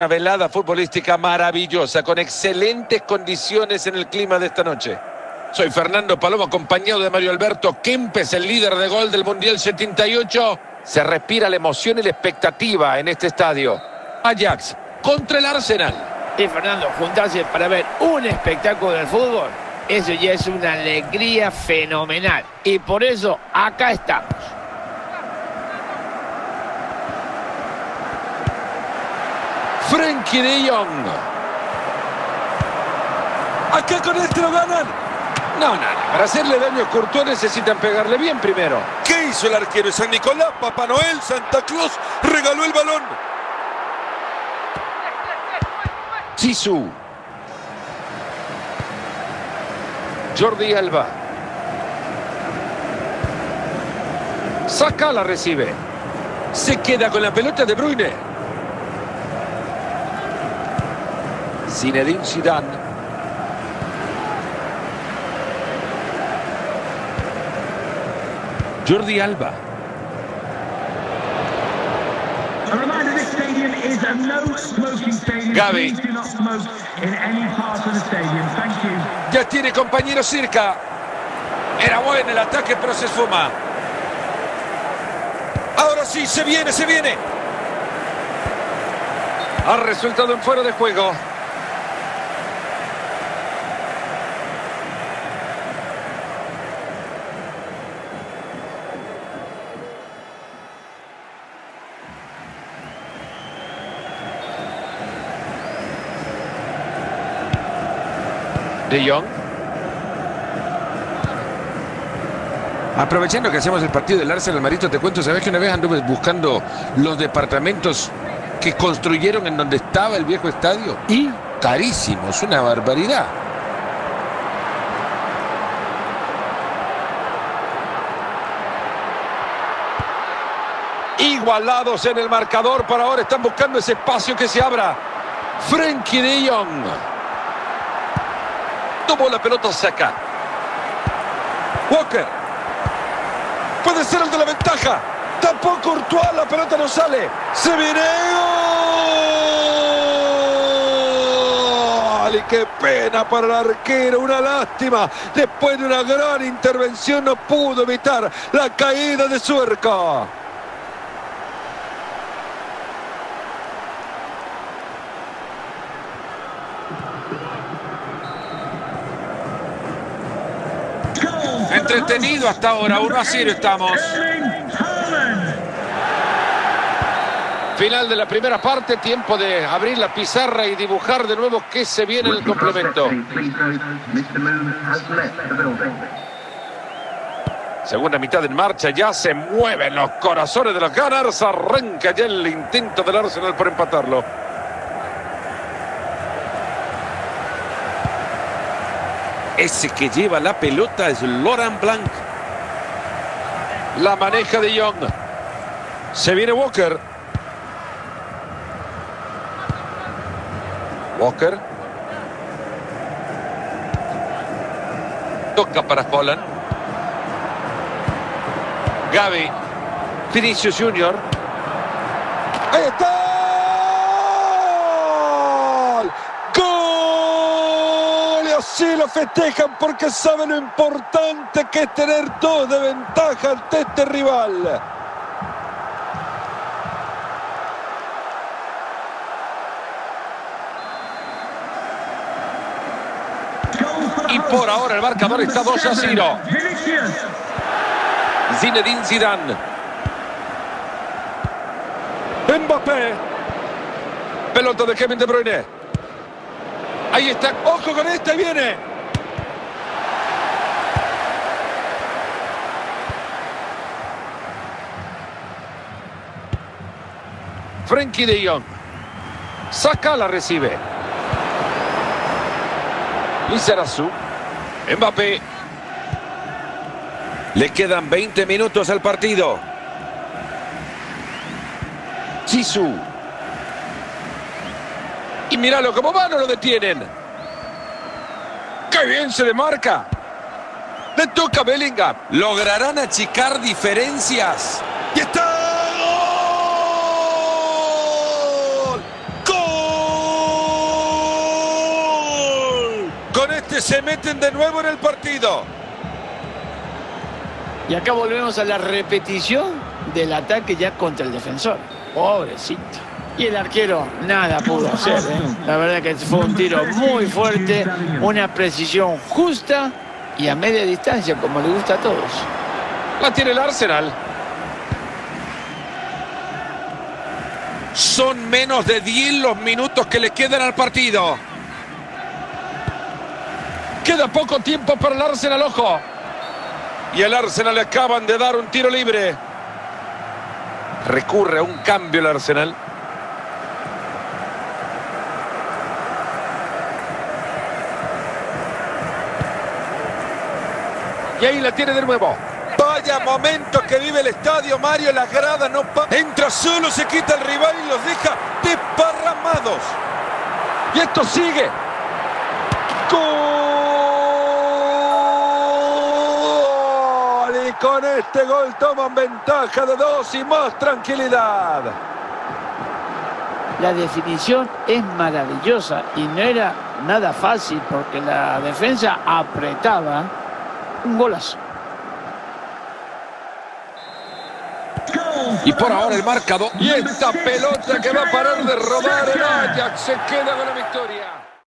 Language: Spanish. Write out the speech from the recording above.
Una velada futbolística maravillosa, con excelentes condiciones en el clima de esta noche. Soy Fernando Palomo, acompañado de Mario Alberto Kempes, el líder de gol del Mundial 78. Se respira la emoción y la expectativa en este estadio. Ajax contra el Arsenal. Y Fernando, juntarse para ver un espectáculo del fútbol, eso ya es una alegría fenomenal. Y por eso acá estamos. Frenkie de Jong. Acá con este lo ganan. No, nada. Para hacerle daño a Courtois necesitan pegarle bien primero. ¿Qué hizo el arquero de San Nicolás? Papá Noel, Santa Claus regaló el balón. Sisu. Jordi Alba. Saca la recibe. Se queda con la pelota de Bruyne. Of the stadium. Thank you. Ya tiene compañero cerca. Era bueno el ataque, pero se esfuma. Ahora sí, se viene, se viene. Ha resultado en fuera de juego. De Jong. Aprovechando que hacemos el partido del Arsenal, Marito, te cuento, ¿sabes que una vez anduve buscando los departamentos que construyeron en donde estaba el viejo estadio? Y carísimos, una barbaridad. Igualados en el marcador, para ahora están buscando ese espacio que se abra. Frenkie de Jong. Tomó la pelota saca. Walker. Puede ser el de la ventaja. Tampoco Courtois, la pelota no sale. Se viene gol. Y qué pena para el arquero, una lástima. Después de una gran intervención no pudo evitar la caída de Suerca. Goal Entretenido hasta ahora, 1 a 0 estamos. Final de la primera parte, tiempo de abrir la pizarra y dibujar de nuevo qué se viene en el complemento. Segunda mitad en marcha, ya se mueven los corazones de los Gunners, arranca ya el intento del Arsenal por empatarlo. Ese que lleva la pelota es Laurent Blanc. La maneja de Young. Se viene Walker. Walker. Toca para Holland. Gaby. Vinicius Junior. ¡Ahí está! Así lo festejan porque saben lo importante que es tener dos de ventaja ante este rival. Y por ahora el marcador está 2 a 0. Vinicius. Zinedine Zidane. Mbappé. Pelota de Kevin De Bruyne. Ahí está. Ojo con esta y viene. Frenkie de Jong. Saca, la recibe. Lizarazu. Mbappé. Le quedan 20 minutos al partido. Sisu. Y míralo cómo va, no lo detienen. ¡Qué bien se demarca! Le toca a Bellingham. Lograrán achicar diferencias. ¡Y está! ¡Gol! ¡Gol! Con este se meten de nuevo en el partido. Y acá volvemos a la repetición del ataque ya contra el defensor. Pobrecito. Y el arquero nada pudo hacer. ¿eh? La verdad que fue un tiro muy fuerte, una precisión justa y a media distancia, como le gusta a todos. La tiene el Arsenal. Son menos de 10 los minutos que le quedan al partido. Queda poco tiempo para el Arsenal, ojo. Y el Arsenal le acaban de dar un tiro libre. Recurre a un cambio el Arsenal. Y ahí la tiene de nuevo. Vaya momento que vive el estadio, Mario. La grada no pa- entra solo, se quita el rival y los deja desparramados. Y esto sigue. ¡Gol! Y con este gol toman ventaja de dos y más tranquilidad. La definición es maravillosa y no era nada fácil porque la defensa apretaba un. Y por ahora el marcador. Y esta pelota que va a parar de rodar el Ajax se queda con la victoria.